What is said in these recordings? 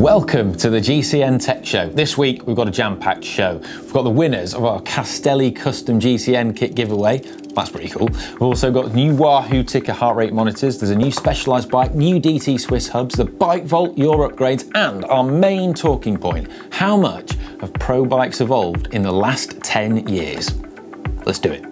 Welcome to the GCN Tech Show. This week we've got a jam-packed show. We've got the winners of our Castelli custom GCN kit giveaway. That's pretty cool. We've also got new Wahoo TICKR heart rate monitors. There's a new Specialized bike, new DT Swiss hubs, the Bike Vault Your upgrades, and our main talking point: how much have pro bikes evolved in the last 10 years? Let's do it.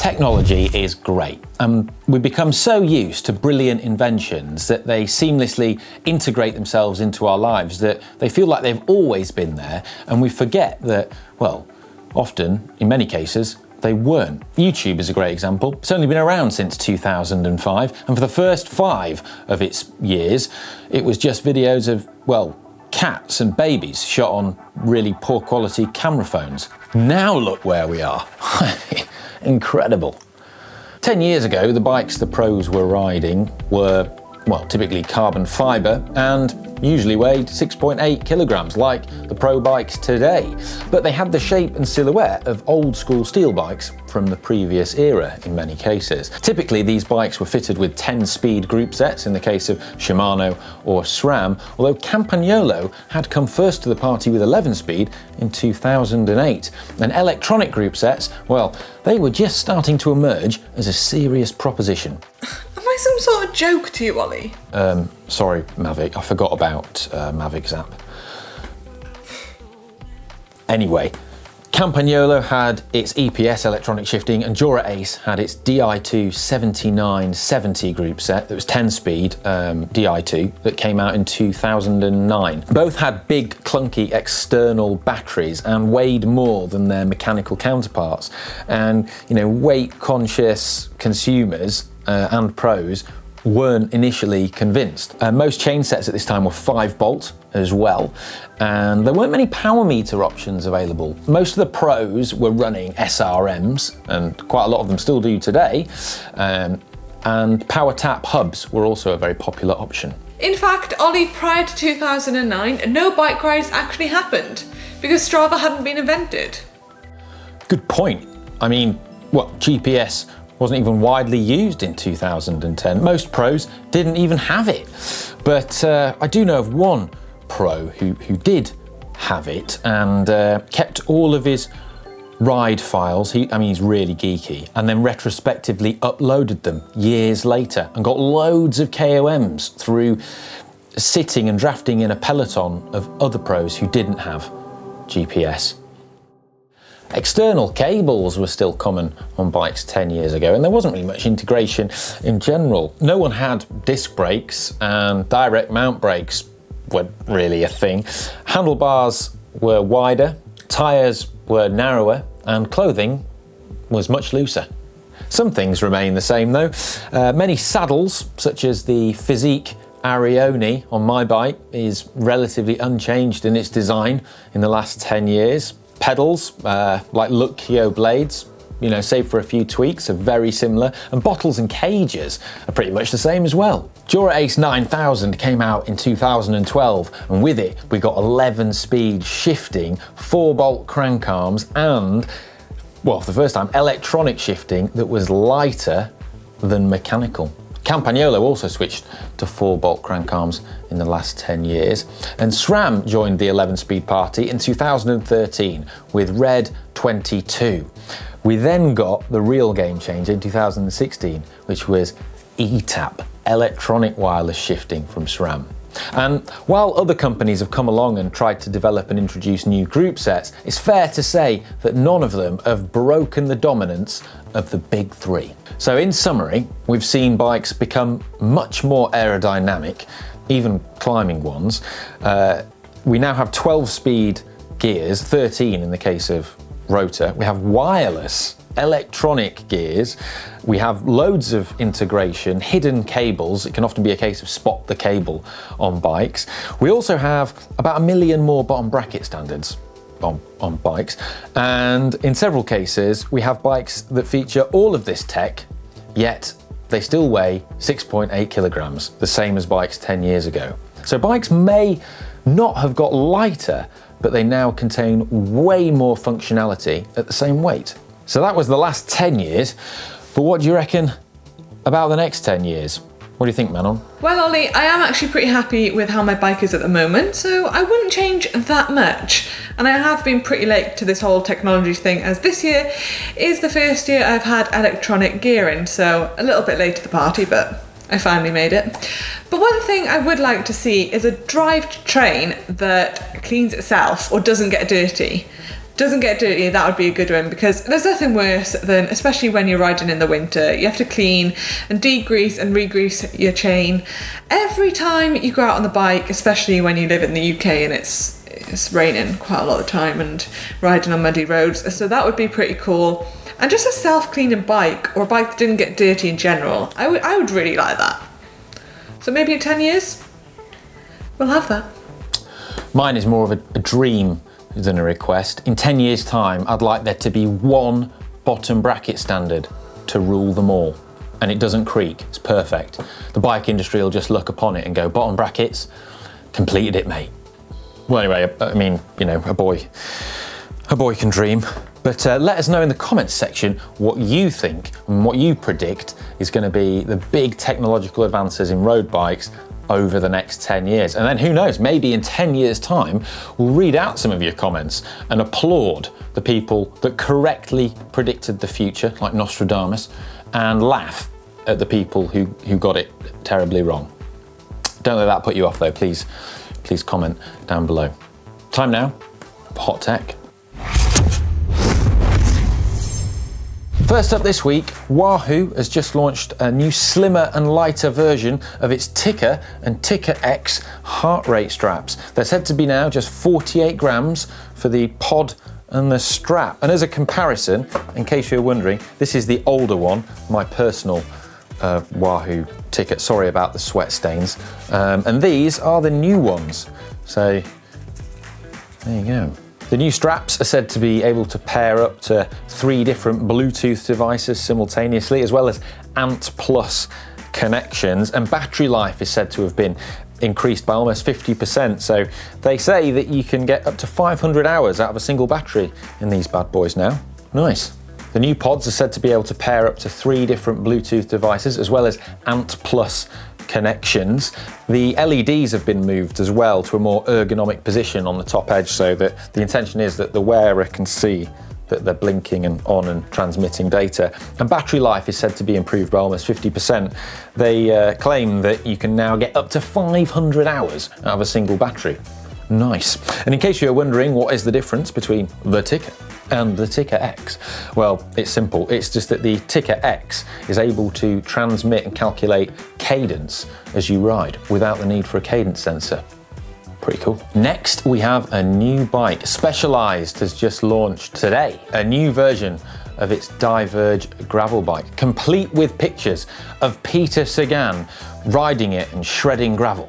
Technology is great. Um, we become so used to brilliant inventions that they seamlessly integrate themselves into our lives that they feel like they've always been there, and we forget that, well, often, in many cases, they weren't. YouTube is a great example. It's only been around since 2005, and for the first five of its years, it was just videos of, well, cats and babies shot on really poor quality camera phones. Now look where we are. incredible. 10 years ago, the bikes the pros were riding were, well, typically carbon fibre and usually weighed 6.8 kilograms, like the pro bikes today. But they had the shape and silhouette of old school steel bikes from the previous era in many cases. Typically, these bikes were fitted with 10 speed group sets in the case of Shimano or SRAM, although Campagnolo had come first to the party with 11 speed in 2008. And electronic group sets, well, they were just starting to emerge as a serious proposition. Some sort of joke to you, Ollie? Um, sorry, Mavic, I forgot about uh, Mavic Zap. Anyway, Campagnolo had its EPS electronic shifting and Dura-Ace had its Di2 7970 group set that was 10 speed um, Di2 that came out in 2009. Both had big clunky external batteries and weighed more than their mechanical counterparts and you know weight conscious consumers uh, and pros weren't initially convinced. Uh, most chain sets at this time were 5 bolt as well, and there weren't many power meter options available. Most of the pros were running SRMs, and quite a lot of them still do today, um, and PowerTap hubs were also a very popular option. In fact, Ollie, prior to 2009, no bike rides actually happened because Strava hadn't been invented. Good point. I mean, what, GPS wasn't even widely used in 2010. Most pros didn't even have it. But uh, I do know of one pro who, who did have it and uh, kept all of his ride files. He, I mean, he's really geeky, and then retrospectively uploaded them years later and got loads of KOMs through sitting and drafting in a peloton of other pros who didn't have GPS. External cables were still common on bikes 10 years ago, and there wasn't really much integration in general. No one had disc brakes, and direct mount brakes weren't really a thing. Handlebars were wider, tyres were narrower, and clothing was much looser. Some things remain the same though. Uh, many saddles, such as the Fizik Arione on my bike, is relatively unchanged in its design in the last 10 years pedals, uh, like Look Keo blades, you know, save for a few tweaks, are very similar, and bottles and cages are pretty much the same as well. Dura Ace 9000 came out in 2012, and with it, we got 11 speed shifting, 4 bolt crank arms, and, well, for the first time, electronic shifting that was lighter than mechanical. Campagnolo also switched to 4 bolt crank arms in the last 10 years, and SRAM joined the 11 speed party in 2013 with Red 22. We then got the real game changer in 2016, which was eTap, electronic wireless shifting from SRAM. And while other companies have come along and tried to develop and introduce new group sets, it's fair to say that none of them have broken the dominance of the big three. So, in summary, we've seen bikes become much more aerodynamic, even climbing ones. Uh, we now have 12 speed gears, 13 in the case of rotor. We have wireless electronic gears. We have loads of integration, hidden cables. It can often be a case of spot the cable on bikes. We also have about a million more bottom bracket standards on, on bikes. And in several cases, we have bikes that feature all of this tech, yet they still weigh 6.8 kilograms, the same as bikes 10 years ago. So bikes may not have got lighter, but they now contain way more functionality at the same weight. So that was the last 10 years, but what do you reckon about the next 10 years? What do you think, Manon? Well, Ollie, I am actually pretty happy with how my bike is at the moment, so I wouldn't change that much. And I have been pretty late to this whole technology thing, as this year is the first year I've had electronic gearing, so a little bit late to the party, but I finally made it. But one thing I would like to see is a drive train that cleans itself or doesn't get dirty doesn't get dirty, that would be a good one because there's nothing worse than, especially when you're riding in the winter, you have to clean and degrease and regrease your chain every time you go out on the bike, especially when you live in the UK and it's it's raining quite a lot of the time and riding on muddy roads. So that would be pretty cool. And just a self-cleaning bike or a bike that didn't get dirty in general, I would I would really like that. So maybe in 10 years, we'll have that. Mine is more of a, a dream than a request. In 10 years' time, I'd like there to be one bottom bracket standard to rule them all. And it doesn't creak, it's perfect. The bike industry will just look upon it and go, bottom brackets, completed it, mate. Well, anyway, I mean, you know, a boy, a boy can dream. But uh, let us know in the comments section what you think and what you predict is going to be the big technological advances in road bikes over the next 10 years. And then who knows, maybe in 10 years' time, we'll read out some of your comments and applaud the people that correctly predicted the future, like Nostradamus, and laugh at the people who, who got it terribly wrong. Don't let that put you off though, please, please comment down below. Time now, hot tech. First up this week, Wahoo has just launched a new slimmer and lighter version of its TICKR and TICKR X heart rate straps. They're said to be now just 48 grams for the pod and the strap. And as a comparison, in case you're wondering, this is the older one, my personal uh, Wahoo TICKR. Sorry about the sweat stains. Um, and these are the new ones. So there you go. The new straps are said to be able to pair up to three different Bluetooth devices simultaneously, as well as ANT Plus connections, and battery life is said to have been increased by almost 50%. So they say that you can get up to 500 hours out of a single battery in these bad boys now. Nice. The new pods are said to be able to pair up to three different Bluetooth devices as well as ANT Plus connections. The LEDs have been moved as well to a more ergonomic position on the top edge so that the intention is that the wearer can see that they're blinking and on and transmitting data. And battery life is said to be improved by almost 50%. They uh, claim that you can now get up to 500 hours out of a single battery. Nice. And in case you're wondering what is the difference between the TICKR and the TICKR X? Well, it's simple. It's just that the TICKR X is able to transmit and calculate cadence as you ride without the need for a cadence sensor. Pretty cool. Next, we have a new bike. Specialized has just launched today a new version of its Diverge gravel bike, complete with pictures of Peter Sagan riding it and shredding gravel.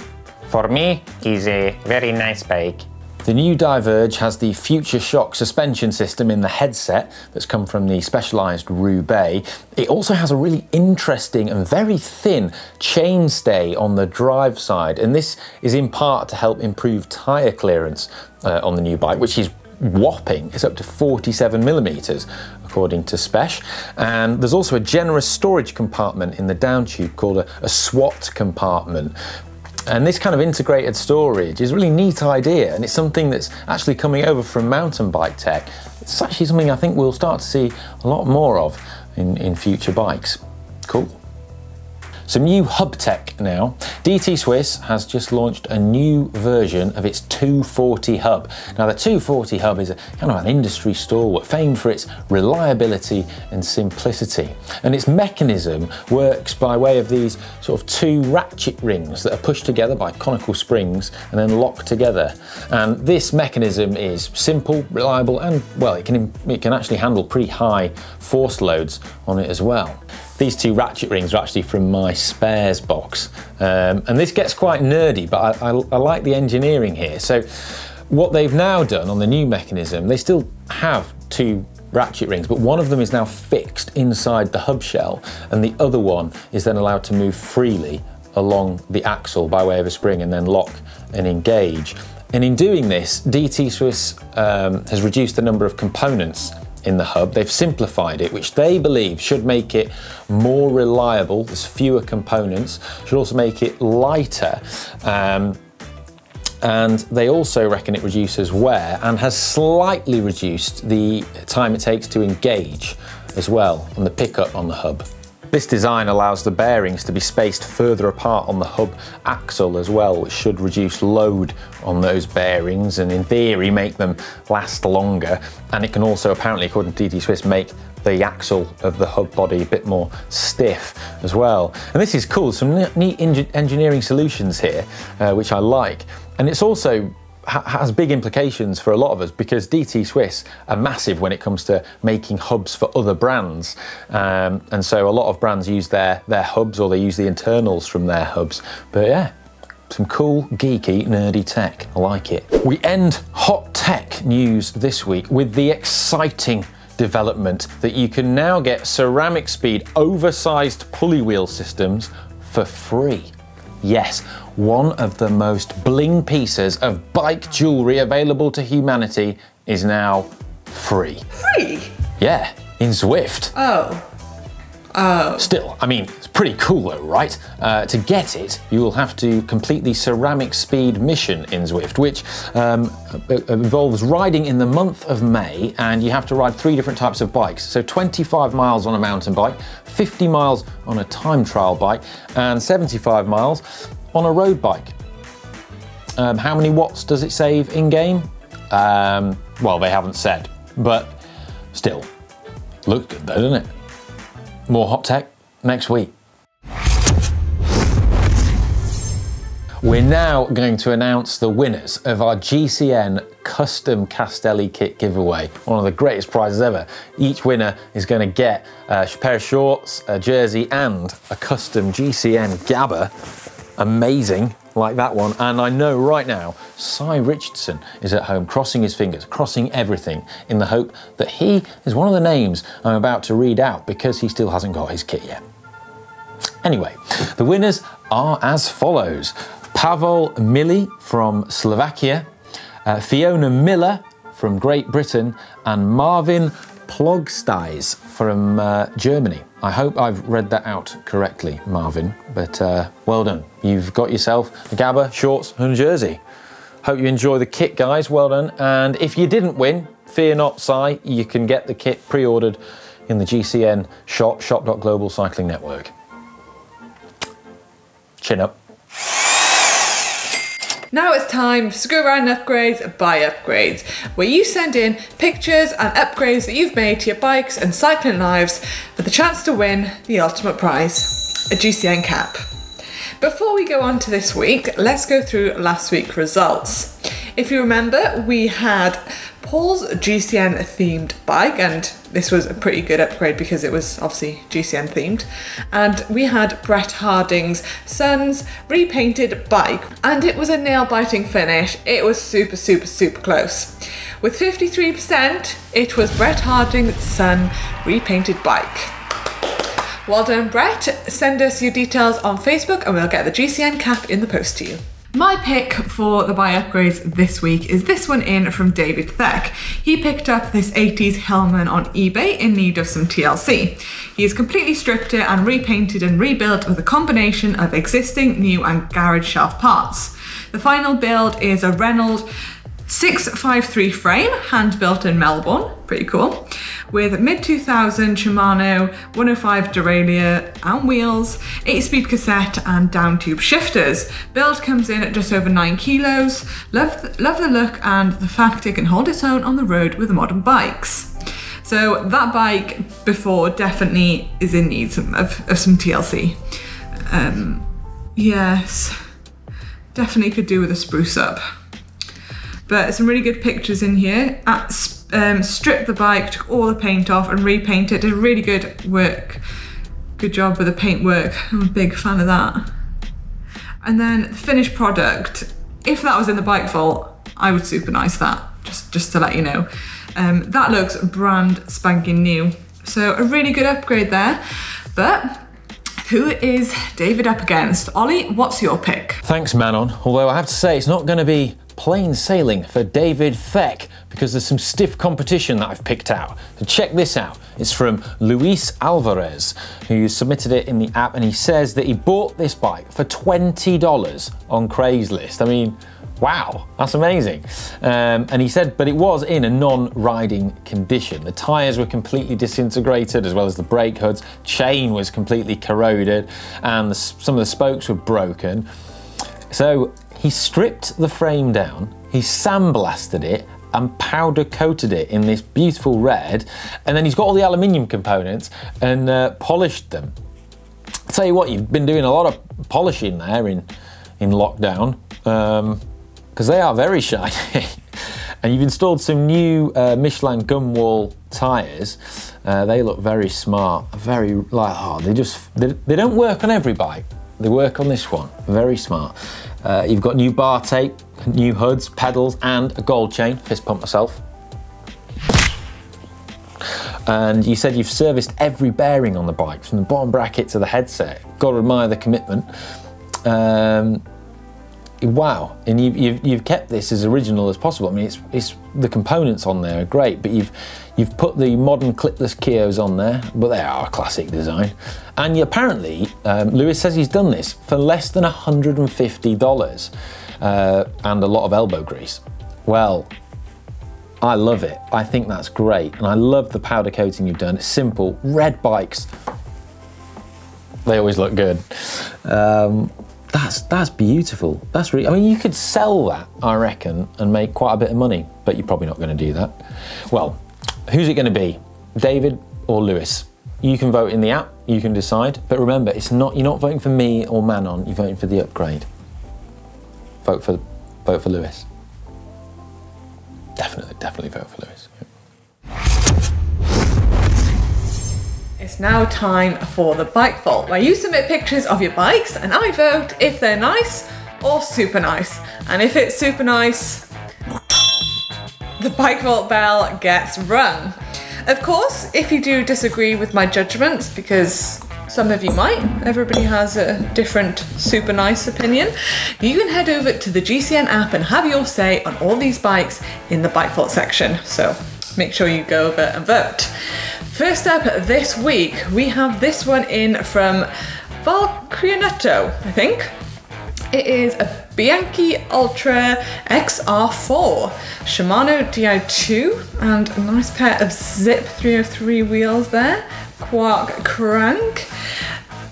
For me, it's a very nice bike. The new Diverge has the Future Shock suspension system in the headset that's come from the specialised Roubaix. It also has a really interesting and very thin chainstay on the drive side, and this is in part to help improve tyre clearance uh, on the new bike, which is whopping. It's up to 47 millimetres, according to Spesh. And there's also a generous storage compartment in the down tube called a, a SWAT compartment. And this kind of integrated storage is a really neat idea, and it's something that's actually coming over from mountain bike tech. It's actually something I think we'll start to see a lot more of in, in future bikes. Cool. Some new hub tech now. DT Swiss has just launched a new version of its 240 hub. Now, the 240 hub is a kind of an industry stalwart, famed for its reliability and simplicity. And its mechanism works by way of these sort of two ratchet rings that are pushed together by conical springs and then locked together. And this mechanism is simple, reliable, and well, it can it can actually handle pretty high force loads on it as well. These two ratchet rings are actually from my spares box. Um, and this gets quite nerdy, but I, I, I like the engineering here. So what they've now done on the new mechanism, they still have two ratchet rings, but one of them is now fixed inside the hub shell, and the other one is then allowed to move freely along the axle by way of a spring and then lock and engage. And in doing this, DT Swiss um, has reduced the number of components in the hub. They've simplified it, which they believe should make it more reliable. There's fewer components, should also make it lighter. Um, and they also reckon it reduces wear and has slightly reduced the time it takes to engage as well on the pickup on the hub. This design allows the bearings to be spaced further apart on the hub axle as well, which should reduce load on those bearings and in theory make them last longer. And it can also apparently, according to DT Swiss, make the axle of the hub body a bit more stiff as well. And this is cool, some neat engineering solutions here, uh, which I like. And it's also has big implications for a lot of us because DT Swiss are massive when it comes to making hubs for other brands. Um, and so a lot of brands use their, their hubs or they use the internals from their hubs. But yeah, some cool, geeky, nerdy tech. I like it. We end hot tech news this week with the exciting development that you can now get CeramicSpeed oversized pulley wheel systems for free. Yes, one of the most bling pieces of bike jewellery available to humanity is now free. Free? Yeah, in Zwift. Oh. Oh. Still, I mean, it's pretty cool though, right? Uh, to get it, you will have to complete the CeramicSpeed mission in Zwift, which um, involves riding in the month of May, and you have to ride three different types of bikes. So 25 miles on a mountain bike, 50 miles on a time trial bike, and 75 miles on a road bike. Um, how many watts does it save in game? Um, well, they haven't said, but still, looks good though, doesn't it? More hot tech next week. We're now going to announce the winners of our GCN custom Castelli kit giveaway. One of the greatest prizes ever. Each winner is going to get a pair of shorts, a jersey, and a custom GCN Gabba. Amazing, like that one. And I know right now, Si Richardson is at home crossing his fingers, crossing everything in the hope that he is one of the names I'm about to read out because he still hasn't got his kit yet. Anyway, the winners are as follows. Pavel Mili from Slovakia, uh, Fiona Miller from Great Britain, and Marvin Plogsteis from uh, Germany. I hope I've read that out correctly, Marvin, but uh, well done. You've got yourself a Gabba, shorts, and jersey. Hope you enjoy the kit, guys. Well done. And if you didn't win, fear not, Si, you can get the kit pre ordered in the GCN shop, shop.global cycling network. Chin up. Now it's time for Screw Around Upgrades by Upgrades, where you send in pictures and upgrades that you've made to your bikes and cycling lives for the chance to win the ultimate prize, a GCN cap. Before we go on to this week, let's go through last week's results. If you remember, we had Paul's GCN themed bike, and this was a pretty good upgrade because it was obviously GCN themed. And we had Brett Harding's son's repainted bike, and it was a nail biting finish. It was super, super, super close. With 53%, it was Brett Harding's son repainted bike. Well done, Brett. Send us your details on Facebook and we'll get the GCN cap in the post to you. My pick for the buy upgrades this week is this one in from David Theck. He picked up this 80s Hillman on eBay in need of some TLC. He has completely stripped it and repainted and rebuilt with a combination of existing, new and garage shelf parts. The final build is a Reynolds 653 frame, hand built in Melbourne, pretty cool, with mid 2000 Shimano 105 derailleur and wheels, 8 speed cassette and down tube shifters. Build comes in at just over 9 kilos. Love, the, love the look and the fact it can hold its own on the road with modern bikes. So that bike before definitely is in need of, of some TLC. Um, yes, definitely could do with a spruce up but some really good pictures in here. At, um, stripped the bike, took all the paint off and repainted. Did really good work. Good job with the paint work. I'm a big fan of that. And then the finished product. If that was in the bike vault, I would super nice that, just, just to let you know. Um, that looks brand spanking new. So a really good upgrade there. But who is David up against? Ollie, what's your pick? Thanks, Manon. Although I have to say, it's not going to be plain sailing for David Feck because there's some stiff competition that I've picked out. So check this out. It's from Luis Alvarez, who submitted it in the app, and he says that he bought this bike for $20 on Craigslist. I mean, Wow, that's amazing. Um, and he said, but it was in a non riding condition. The tyres were completely disintegrated, as well as the brake hoods. Chain was completely corroded, and the, some of the spokes were broken. So he stripped the frame down, he sandblasted it, and powder coated it in this beautiful red. And then he's got all the aluminium components and uh, polished them. I'll tell you what, you've been doing a lot of polishing there in, in lockdown. Um, because they are very shiny. and you've installed some new uh, Michelin gumwall tyres. Uh, they look very smart, very like oh, they just they, they, don't work on every bike. They work on this one. Very smart. Uh, you've got new bar tape, new hoods, pedals, and a gold chain. Fist pump myself. And you said you've serviced every bearing on the bike, from the bottom bracket to the headset. Got to admire the commitment. Um, wow and you've, you've, you've, kept this as original as possible i mean it's, it's the components on there are great but you've you've put the modern clipless Keos on there but they are a classic design and you, apparently um, lewis says he's done this for less than $150 uh, and a lot of elbow grease well I love it. I think that's great. And I love the powder coating you've done. It's simple. Red bikes, they always look good. Um, that's that's beautiful. That's really. I mean, you could sell that, I reckon, and make quite a bit of money. But you're probably not going to do that. Well, who's it going to be, David or Lewis? You can vote in the app. You can decide. But remember, it's not. You're not voting for me or Manon. You're voting for the upgrade. Vote for, vote for Lewis. Definitely, definitely vote for Lewis. It's now time for the bike vault, where you submit pictures of your bikes and I vote if they're nice or super nice. And if it's super nice, the bike vault bell gets rung. Of course, if you do disagree with my judgments, because some of you might, everybody has a different super nice opinion, you can head over to the GCN app and have your say on all these bikes in the bike vault section. So make sure you go over and vote. First up this week, we have this one in from Valcrianetto, I think. It is a Bianchi Oltre XR4, Shimano Di2, and a nice pair of Zipp 303 wheels there, Quarq crank.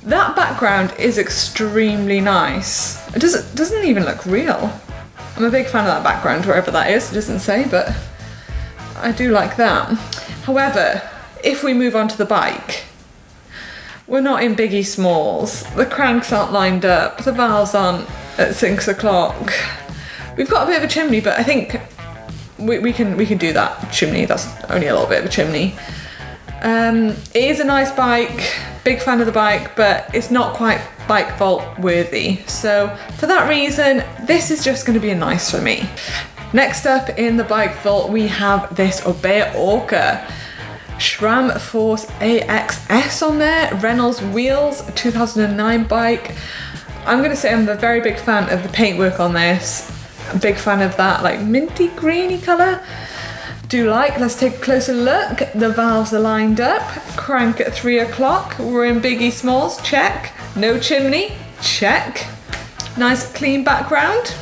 That background is extremely nice. It doesn't, doesn't even look real. I'm a big fan of that background, wherever that is, it doesn't say, but I do like that. However, if we move on to the bike, we're not in Biggie Smalls. The cranks aren't lined up. The valves aren't at six o'clock. We've got a bit of a chimney, but I think we, we can we can do that chimney. That's only a little bit of a chimney. Um, it is a nice bike. Big fan of the bike, but it's not quite bike vault worthy. So for that reason, this is just going to be a nice for me. Next up in the bike vault, we have this Orbea Orca. SRAM Force AXS on there, Reynolds Wheels, 2009 bike. I'm gonna say I'm a very big fan of the paintwork on this. Big fan of that like minty greeny colour. Do like, let's take a closer look. The valves are lined up. Crank at three o'clock. We're in Biggie Smalls, check. No chimney, check. Nice clean background.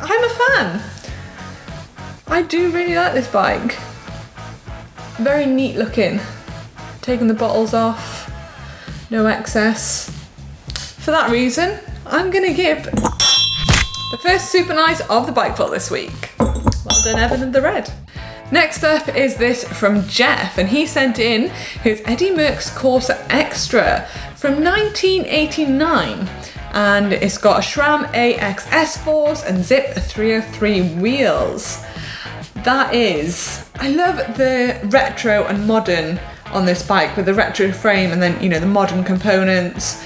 I'm a fan. I do really like this bike. Very neat looking. Taking the bottles off, no excess. For that reason, I'm gonna give the first super nice of the bike vault this week. Well done Evan and the red. Next up is this from Jeff, and he sent in his Eddie Merckx Corsa Extra from 1989. And it's got a SRAM AXS Force and Zipp 303 wheels that is. I love the retro and modern on this bike with the retro frame and then, you know, the modern components,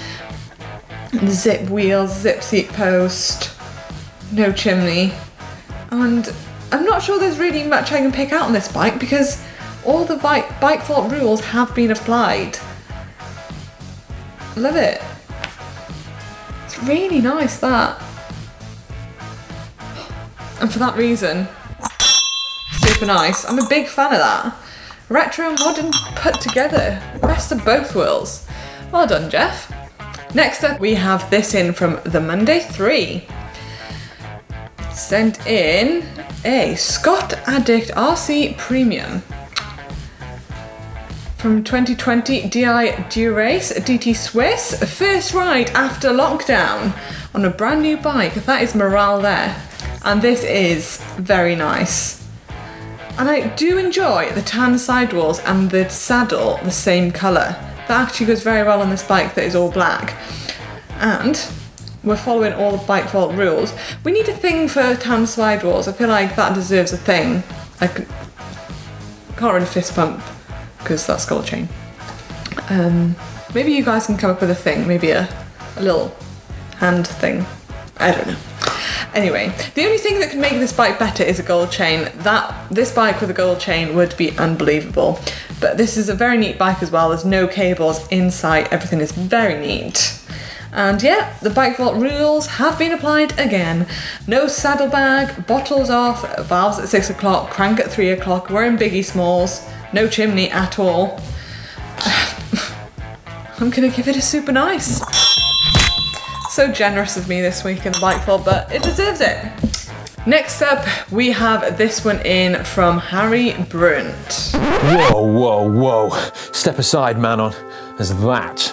the Zipp wheels, Zipp seat post, no chimney. And I'm not sure there's really much I can pick out on this bike because all the bike, bike vault rules have been applied. Love it. It's really nice that. And for that reason, super nice. I'm a big fan of that. Retro and modern put together. Best of both worlds. Well done, Jeff. Next up, we have this in from the Monday 3. Sent in a Scott Addict RC Premium. From 2020 DI Dura-Ace DT Swiss, first ride after lockdown on a brand new bike. That is morale there. And this is very nice. And I do enjoy the tan sidewalls and the saddle the same colour. That actually goes very well on this bike that is all black. And we're following all the bike vault rules. We need a thing for tan sidewalls. I feel like that deserves a thing. I can't really fist pump because that's skull chain. Um, maybe you guys can come up with a thing, maybe a, a little hand thing. I don't know. Anyway, the only thing that could make this bike better is a gold chain. That this bike with a gold chain would be unbelievable. But this is a very neat bike as well. There's no cables inside. Everything is very neat. And yeah, the bike vault rules have been applied again. No saddlebag, bottles off, valves at six o'clock, crank at three o'clock, wearing biggie smalls, no chimney at all. I'm gonna give it a super nice. So generous of me this week in the bike vault, but it deserves it. Next up, we have this one in from Harry Brunt. Whoa, whoa, whoa. Step aside, Manon, as that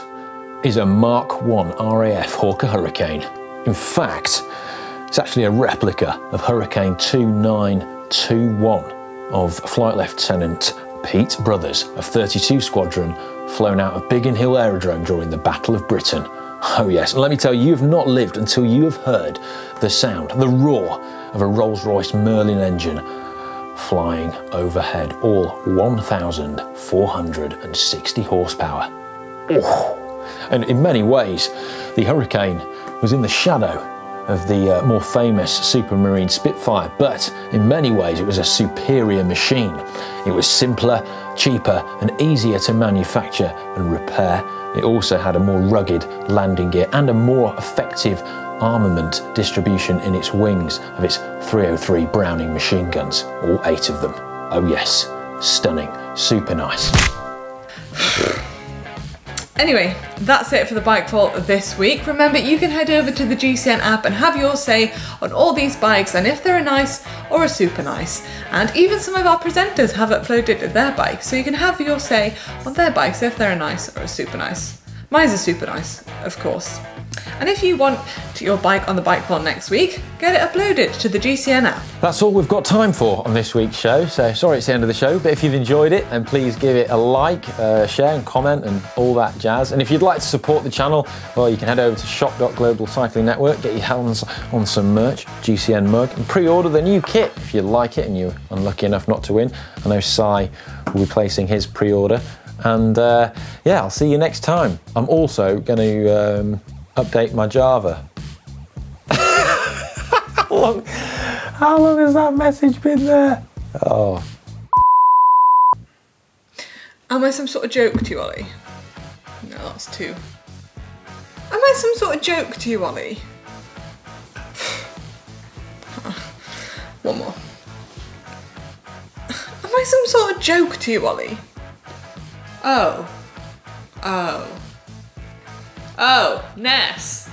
is a Mark 1 RAF Hawker Hurricane. In fact, it's actually a replica of Hurricane 2921 of Flight Lieutenant Pete Brothers of 32 Squadron, flown out of Biggin Hill Aerodrome during the Battle of Britain. Oh, yes, and let me tell you, you have not lived until you have heard the sound, the roar of a Rolls Royce Merlin engine flying overhead, all 1,460 horsepower. Oh. And in many ways, the Hurricane was in the shadow of the uh, more famous Supermarine Spitfire, but in many ways it was a superior machine. It was simpler, cheaper, and easier to manufacture and repair. It also had a more rugged landing gear and a more effective armament distribution in its wings of its 303 Browning machine guns, all eight of them. Oh, yes, stunning, super nice. Anyway, that's it for the bike vault this week. Remember, you can head over to the GCN app and have your say on all these bikes and if they're a nice or a super nice. And even some of our presenters have uploaded their bikes, so you can have your say on their bikes if they're a nice or a super nice. Mine's a super nice, of course. And if you want your bike on the bike vault next week, get it uploaded to the GCN app. That's all we've got time for on this week's show. So sorry it's the end of the show, but if you've enjoyed it, then please give it a like, uh, share, and comment, and all that jazz. And if you'd like to support the channel, well, you can head over to shop.global cycling network, get your hands on some merch, GCN mug, and pre-order the new kit if you like it and you're unlucky enough not to win. I know Si will be placing his pre-order. And uh, yeah, I'll see you next time. I'm also going to um, update my Java. how, long, how long has that message been there? Oh, Am I some sort of joke to you, Ollie? No, that's two. Am I some sort of joke to you, Ollie? One more. Am I some sort of joke to you, Ollie? Oh. Oh. Oh, Ness.